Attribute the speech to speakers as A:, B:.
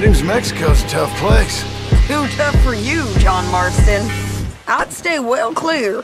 A: Seems Mexico's a tough place.
B: Too tough for you, John Marston. I'd stay well clear.